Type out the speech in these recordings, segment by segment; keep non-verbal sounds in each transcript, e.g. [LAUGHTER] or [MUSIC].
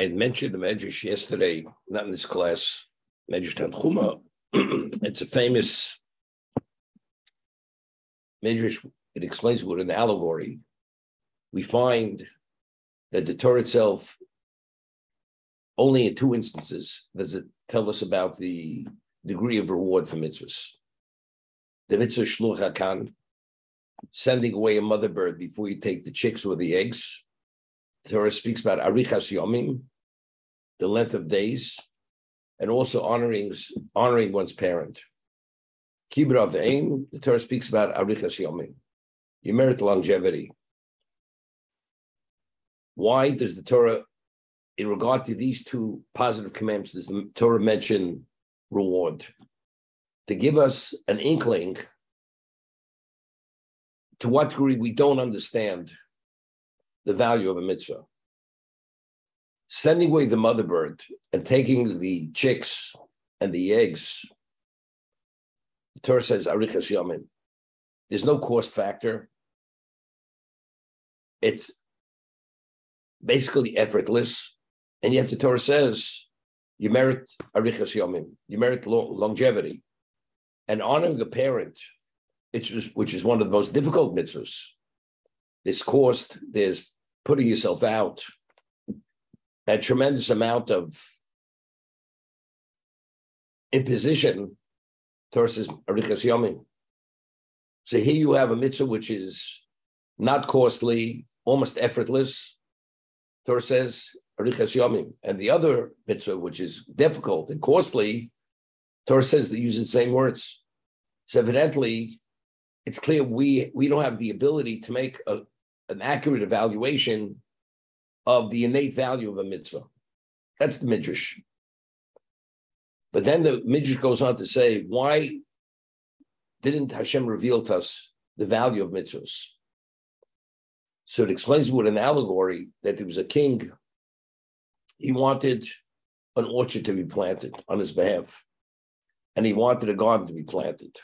I had mentioned the Medrash yesterday, not in this class, Medrash Tanchuma. [CLEARS THROAT] it's a famous Medrash. It explains what an allegory. We find that the Torah itself, only in two instances does it tell us about the degree of reward for mitzvahs. The mitzvah shiluach hakan, sending away a mother bird before you take the chicks or the eggs. The Torah speaks about arichas yomim, the length of days, and also honoring honoring one's parent. Kibra ve'im, the Torah speaks about arichas yomim. You merit longevity. Why does the Torah, in regard to these two positive commandments, does the Torah mention reward? To give us an inkling to what degree we don't understand the value of a mitzvah. Sending away the mother bird and taking the chicks and the eggs, the Torah says, Arichas Yomim. There's no cost factor. It's basically effortless. And yet the Torah says you merit Arichas Yomim, you merit longevity. And honoring a parent just, which is one of the most difficult mitzvahs. There's cost, there's putting yourself out, a tremendous amount of imposition. Torah says, Arichas Yomim. So here you have a mitzvah which is not costly, almost effortless. Torah says, Arichas Yomim. And the other mitzvah, which is difficult and costly, Torah says they use the same words. So evidently, it's clear we we don't have the ability to make a, an accurate evaluation of the innate value of a mitzvah. That's the midrash. But then the midrash goes on to say, why didn't Hashem reveal to us the value of mitzvahs? So it explains with an allegory that there was a king. He wanted an orchard to be planted on his behalf, and he wanted a garden to be planted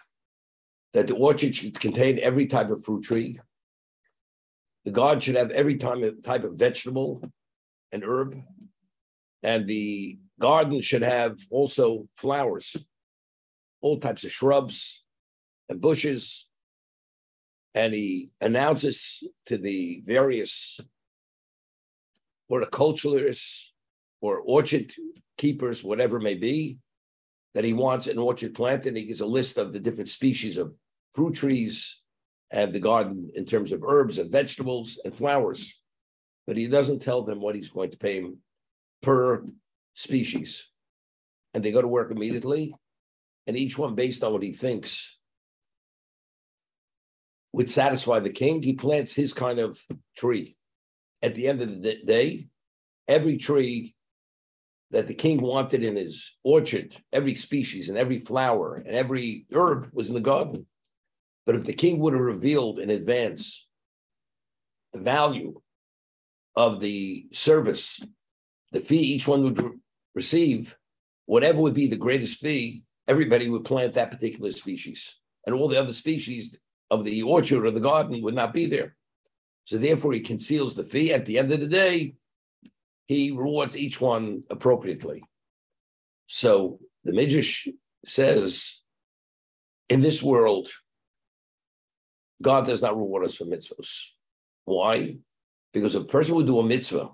that the orchard should contain every type of fruit tree. The garden should have every type of vegetable and herb. And the garden should have also flowers, all types of shrubs and bushes. And he announces to the various horticulturists or orchard keepers, whatever may be, that he wants an orchard planted. And he gives a list of the different species of fruit trees and the garden in terms of herbs and vegetables and flowers. But he doesn't tell them what he's going to pay him per species. And they go to work immediately, and each one based on what he thinks would satisfy the king. He plants his kind of tree. At the end of the day, every tree that the king wanted in his orchard, every species and every flower and every herb was in the garden. But if the king would have revealed in advance the value of the service, the fee each one would re- receive, whatever would be the greatest fee, everybody would plant that particular species. And all the other species of the orchard or the garden would not be there. So therefore, he conceals the fee. At the end of the day, he rewards each one appropriately. So the Midrash says, in this world, God does not reward us for mitzvahs. Why? Because a person would do a mitzvah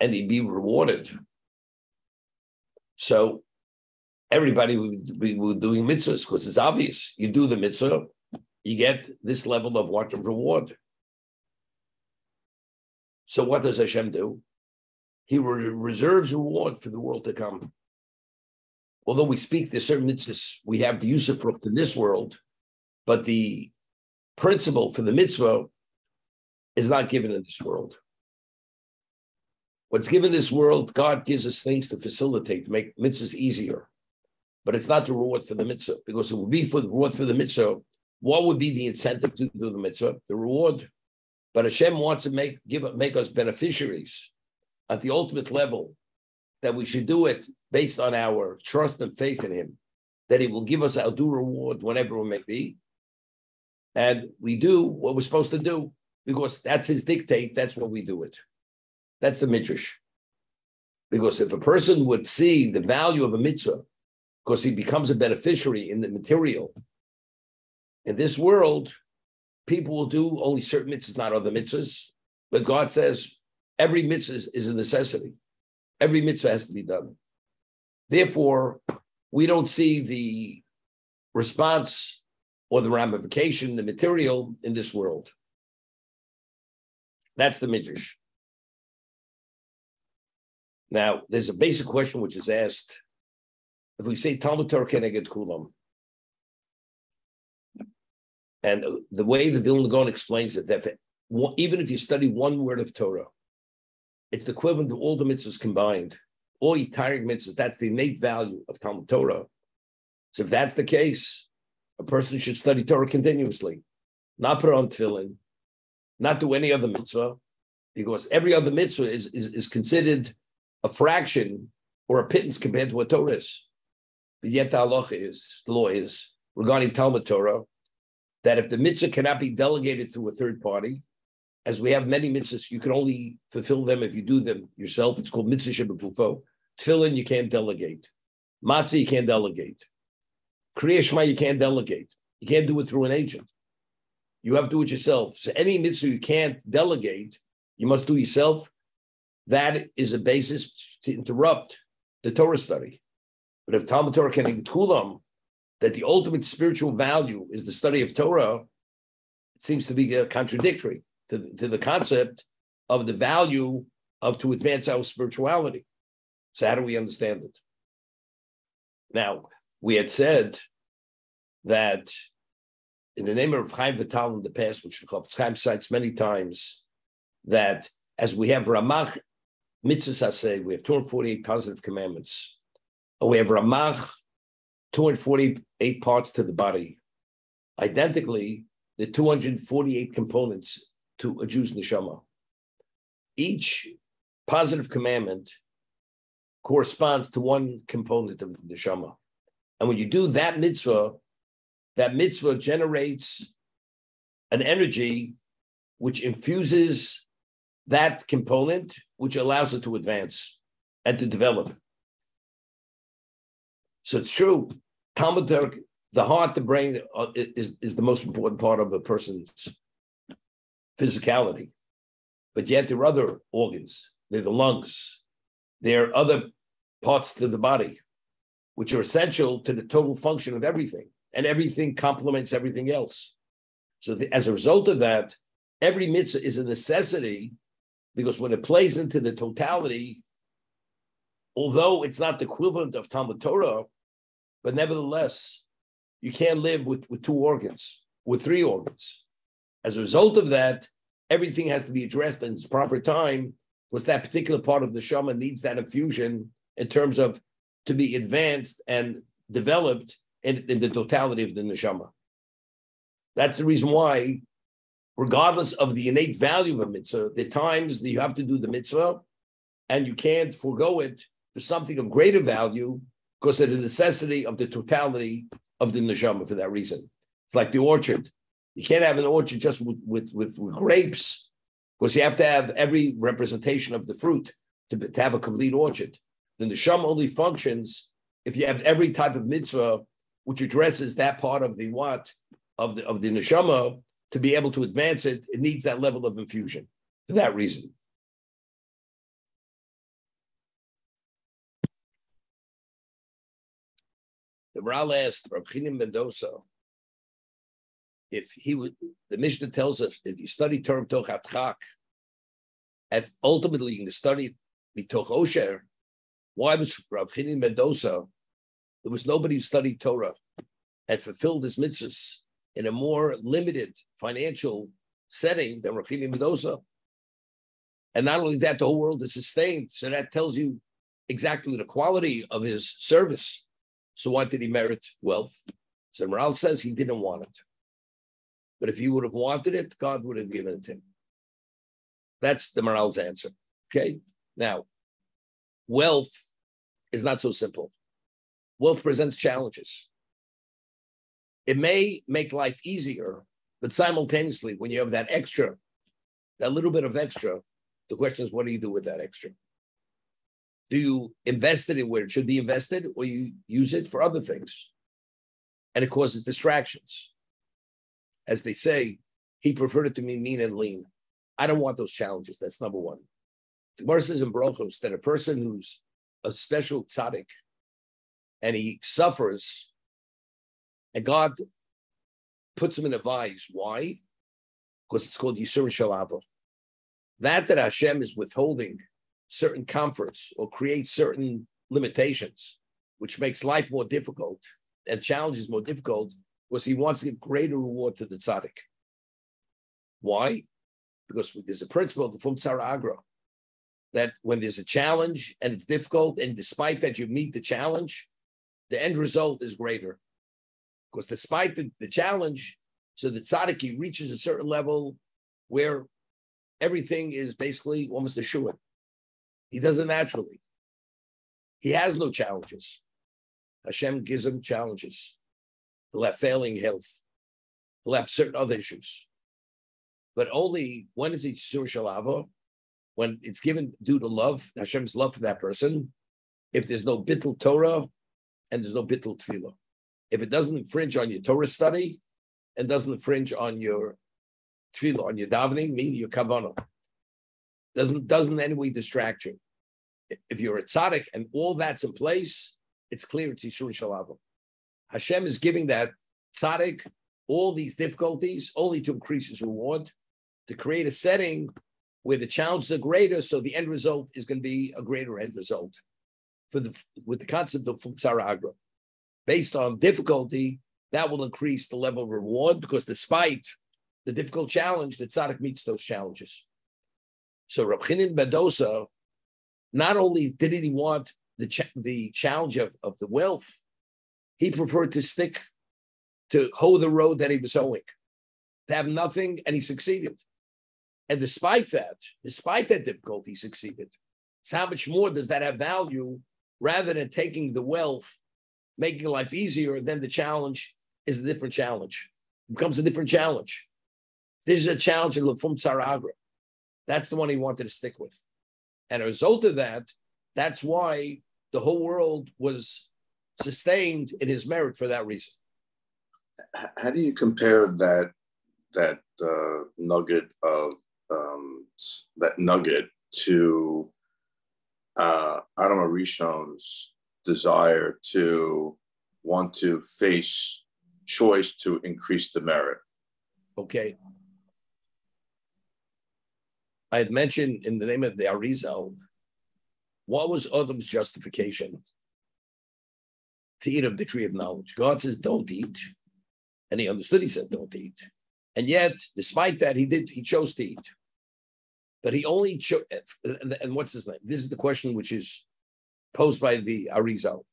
and he'd be rewarded. So everybody would be doing mitzvahs because it's obvious. You do the mitzvah, you get this level of what of reward. So what does Hashem do? He reserves reward for the world to come. Although we speak the certain mitzvahs, we have the use of in this world, but the principle for the mitzvah is not given in this world. What's given in this world, God gives us things to facilitate, to make mitzvahs easier. But it's not the reward for the mitzvah, because it would be for the reward for the mitzvah. What would be the incentive to do the mitzvah? The reward. But Hashem wants to make give make us beneficiaries at the ultimate level, that we should do it based on our trust and faith in Him, that He will give us our due reward whenever it may be, and we do what we're supposed to do because that's his dictate. That's what we do it. That's the midrash. Because if a person would see the value of a mitzvah, because he becomes a beneficiary in the material, in this world, people will do only certain mitzvahs, not other mitzvahs. But God says every mitzvah is a necessity. Every mitzvah has to be done. Therefore, we don't see the response or the ramification, the material in this world. That's the midrash. Now, there's a basic question which is asked. If we say Talmud Torah Keneged Kulam, and the way the Vilna Gaon explains it, that even if you study one word of Torah, it's the equivalent of all the mitzvahs combined, all Yitarig mitzvahs, that's the innate value of Talmud Torah. So if that's the case, a person should study Torah continuously, not put on tefillin, not do any other mitzvah, because every other mitzvah is, is, is considered a fraction or a pittance compared to what Torah is. But yet the halacha is, the law is, regarding Talmud Torah, that if the mitzvah cannot be delegated through a third party, as we have many mitzvahs, you can only fulfill them if you do them yourself. It's called mitzvah shebegufo. Tefillin, you can't delegate. Matzah, you can't delegate. Kriya Shema, you can't delegate. You can't do it through an agent. You have to do it yourself. So any mitzvah you can't delegate, you must do yourself. That is a basis to interrupt the Torah study. But if Talmud Torah can them that the ultimate spiritual value is the study of Torah, it seems to be contradictory to the, to the concept of the value of to advance our spirituality. So how do we understand it? Now, we had said that in the name of Chaim Vital in the past, which Chaim cites many times, that as we have Ramach mitzvahs I say, we have 248 positive commandments. We have Ramach, 248 parts to the body. Identically, the 248 components to a Jew's neshama. Each positive commandment corresponds to one component of the neshama. And when you do that mitzvah, that mitzvah generates an energy which infuses that component, which allows it to advance and to develop. So it's true. Talmud the heart, the brain uh, is, is the most important part of a person's physicality. But yet there are other organs. They're the lungs. There are other parts to the body, which are essential to the total function of everything. And everything complements everything else. So the, as a result of that, every mitzvah is a necessity because when it plays into the totality, although it's not the equivalent of Talmud Torah, but nevertheless, you can't live with, with two organs, with three organs. As a result of that, everything has to be addressed in its proper time. Was that particular part of the shaman needs that infusion in terms of to be advanced and developed in, in the totality of the neshama. That's the reason why, regardless of the innate value of a mitzvah, the times that you have to do the mitzvah and you can't forego it for something of greater value because of the necessity of the totality of the neshama for that reason. It's like the orchard. You can't have an orchard just with, with, with, with grapes because you have to have every representation of the fruit to, to have a complete orchard. The neshama only functions if you have every type of mitzvah which addresses that part of the what of the of the neshama to be able to advance it. It needs that level of infusion for that reason. The Maharal asked Rabbi ben Dosa if he would. The Mishnah tells us if you study Torah Tochat Chak, and ultimately you can study Mitoch Osher. Why was Rabbi ben Dosa? There was nobody who studied Torah and fulfilled his mitzvahs in a more limited financial setting than Rabbi ben Dosa. And not only that, the whole world is sustained. So that tells you exactly the quality of his service. So why did he merit wealth? So Maharal says he didn't want it. But if he would have wanted it, God would have given it to him. That's the Maharal's answer. Okay. Now, wealth is not so simple. Wealth presents challenges. It may make life easier, but simultaneously, when you have that extra, that little bit of extra, the question is, what do you do with that extra? Do you invest it in where it should be invested, or you use it for other things? And it causes distractions. As they say, he preferred it to be mean and lean. I don't want those challenges. That's number one. The Gemara says in Brochos that a person who's a special tzaddik and he suffers, and God puts him in a vise. Why? Because it's called Yisur Shalava. That that Hashem is withholding certain comforts or creates certain limitations, which makes life more difficult and challenges more difficult, was he wants to give greater reward to the tzaddik. Why? Because there's a principle from Tzara Agra that when there's a challenge and it's difficult, and despite that you meet the challenge, the end result is greater. Because despite the, the challenge, so the tzaddik reaches a certain level where everything is basically almost assured. He does it naturally. He has no challenges. Hashem gives him challenges. He'll have failing health. He'll have certain other issues. But only when is it Sur Shalava? When it's given due to love, Hashem's love for that person. If there's no bittul Torah and there's no bittul tefillah. If it doesn't infringe on your Torah study and doesn't infringe on your tefillah, on your davening, meaning your kavanah, doesn't doesn't in any way distract you. If you're a tzaddik and all that's in place, it's clear it's Yisur Shalava. Hashem is giving that tzaddik all these difficulties only to increase his reward, to create a setting where the challenges are greater, so the end result is going to be a greater end result. For the with the concept of Futsara Agra. Based on difficulty, that will increase the level of reward because despite the difficult challenge, the tzaddik meets those challenges. So Rav Chanina ben Dosa, not only did he want the, ch- the challenge of, of the wealth, he preferred to stick to hoe the road that he was hoeing, to have nothing, and he succeeded. And despite that, despite that difficulty, he succeeded. So how much more does that have value rather than taking the wealth, making life easier, then the challenge is a different challenge. It becomes a different challenge. This is a challenge in Lufum Tzaragra. That's the one he wanted to stick with. And a result of that, that's why the whole world was sustained in his merit for that reason. How do you compare that that uh, nugget of um, that nugget to uh, Adam HaRishon's desire to want to face choice to increase the merit? Okay. I had mentioned in the name of the Arizal, what was Adam's justification to eat of the tree of knowledge? God says, don't eat. And he understood, he said, don't eat. And yet, despite that, he did, he chose to eat. But he only chose, and, what's his name? This is the question which is posed by the Arizal.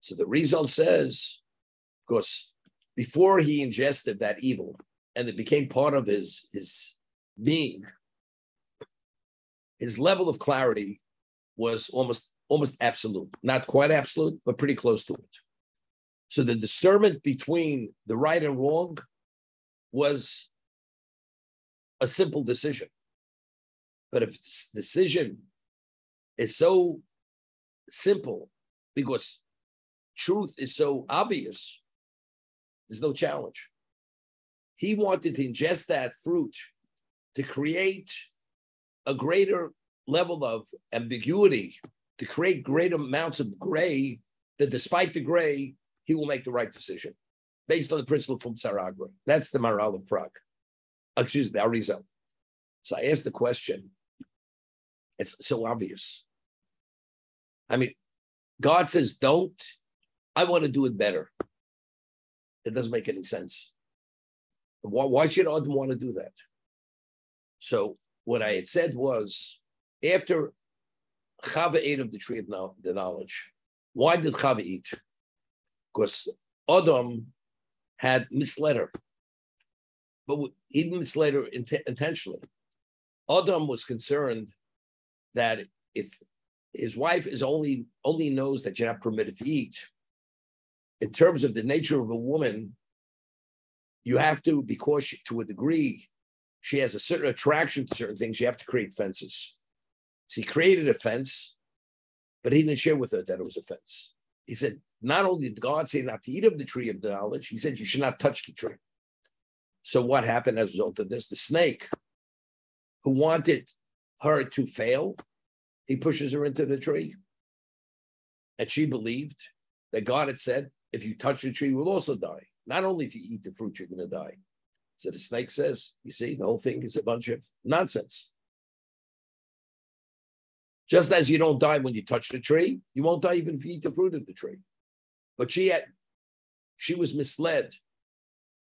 So the Arizal says, because before he ingested that evil and it became part of his, his being, his level of clarity was almost almost absolute, not quite absolute, but pretty close to it. So the disturbance between the right and wrong was a simple decision. But if decision is so simple because truth is so obvious, there's no challenge. He wanted to ingest that fruit to create a greater level of ambiguity, to create great amounts of gray, that despite the gray, he will make the right decision based on the principle from Saragra. That's the Maharal of Prague. Excuse me, Arizal. So I asked the question. It's so obvious. I mean, God says, don't. I want to do it better. It doesn't make any sense. Why, why should Adam want to do that? So what I had said was after Chava ate of the tree of the knowledge, why did Chava eat? Because Adam had misled her, but he misled her int- intentionally. Adam was concerned that if his wife is only only knows that you're not permitted to eat, in terms of the nature of a woman, you have to, because she, to a degree, she has a certain attraction to certain things, you have to create fences. So he created a fence But he didn't share with her that it was a fence. He said, not only did God say not to eat of the tree of knowledge, he said you should not touch the tree. So what happened as a result of this? The snake, who wanted her to fail, he pushes her into the tree. And she believed that God had said, if you touch the tree, you will also die. Not only if you eat the fruit, you're going to die. So the snake says, you see, the whole thing is a bunch of nonsense. Just as you don't die when you touch the tree, you won't die even if you eat the fruit of the tree. But she had, she was misled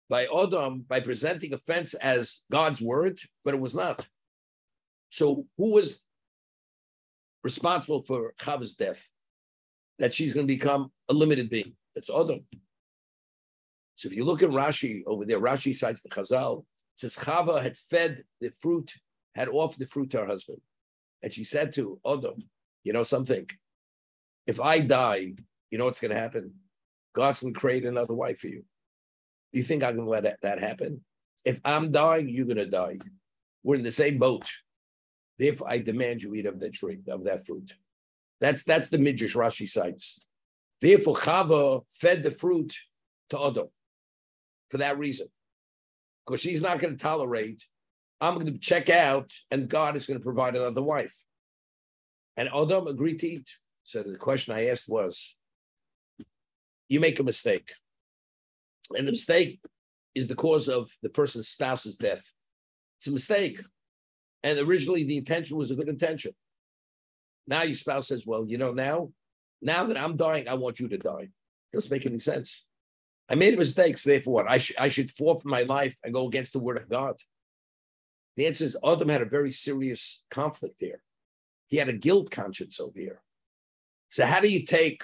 by Adam by presenting offense as God's word, but it was not. So who was responsible for Chava's death? That she's going to become a limited being. It's Adam. So if you look at Rashi over there, Rashi cites the Chazal. It says Chava had fed the fruit, had offered the fruit to her husband. And she said to Adam, you know something? If I die, you know what's going to happen? God's going to create another wife for you. Do you think I'm going to let that happen? If I'm dying, you're going to die. We're in the same boat. Therefore, I demand you eat of that tree, of that fruit. That's that's the Midrash Rashi cites. Therefore, Chava fed the fruit to Adam for that reason. Because she's not going to tolerate I'm going to check out, and God is going to provide another wife. And Adam agreed to eat. So the question I asked was, you make a mistake. And the mistake is the cause of the person's spouse's death. It's a mistake. And originally the intention was a good intention. Now your spouse says, Well, you know, now, now that I'm dying, I want you to die. Doesn't make any sense. I made a mistake, so therefore what? I, sh- I should forfeit my life and go against the word of God. The answer is Adam had a very serious conflict here. He had a guilt conscience over here. So how do you take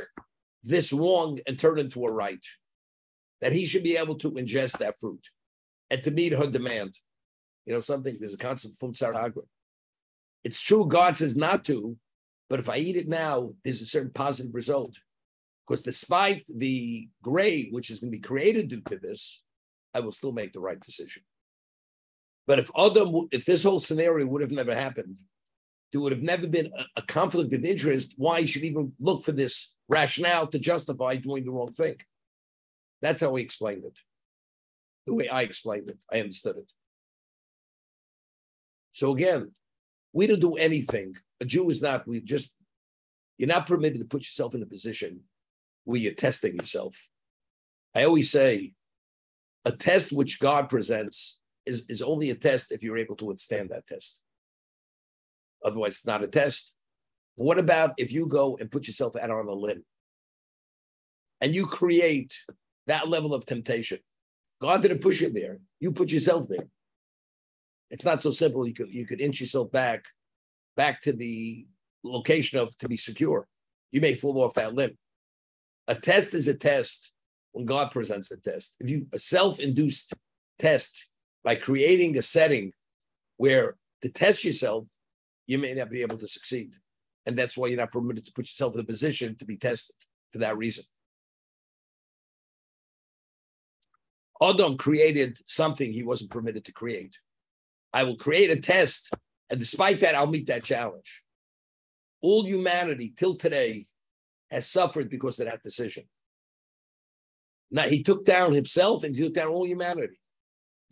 this wrong and turn it into a right? That he should be able to ingest that fruit and to meet her demand. You know, something, there's a concept from Saragra. It's true God says not to, but if I eat it now, there's a certain positive result. Because despite the gray which is going to be created due to this, I will still make the right decision. But if Adam, if this whole scenario would have never happened, there would have never been a, a conflict of interest. Why you should even look for this rationale to justify doing the wrong thing? That's how he explained it. The way I explained it, I understood it. So again, we don't do anything. A Jew is not. We just you're not permitted to put yourself in a position where you're testing yourself. I always say, a test which God presents is, is only a test if you're able to withstand that test. Otherwise, it's not a test. But What about if you go and put yourself out on a limb and you create that level of temptation? God didn't push you there. You put yourself there. It's not so simple. You could you could inch yourself back, back to the location of to be secure. You may fall off that limb. A test is a test when God presents the test. If you a self-induced test by creating a setting where to test yourself, you may not be able to succeed. And that's why you're not permitted to put yourself in a position to be tested for that reason. Adam created something he wasn't permitted to create. I will create a test, and despite that, I'll meet that challenge. All humanity till today has suffered because of that decision. Now he took down himself and he took down all humanity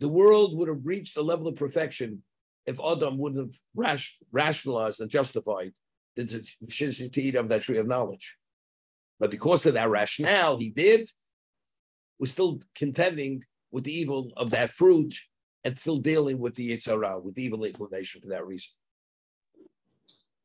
the world would have reached a level of perfection if Adam wouldn't have rash, rationalized and justified the decision to eat of that tree of knowledge. But because of that rationale, he did, we're still contending with the evil of that fruit and still dealing with the Yetzer Hara, with the evil inclination for that reason.